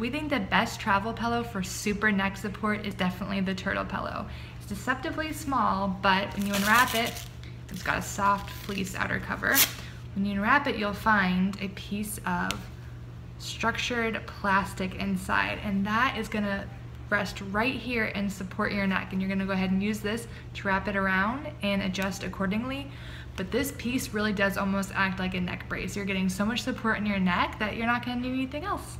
We think the best travel pillow for super neck support is definitely the trtl pillow. It's deceptively small, but when you unwrap it, it's got a soft fleece outer cover. When you unwrap it, you'll find a piece of structured plastic inside, and that is gonna rest right here and support your neck. And you're gonna go ahead and use this to wrap it around and adjust accordingly. But this piece really does almost act like a neck brace. You're getting so much support in your neck that you're not gonna need anything else.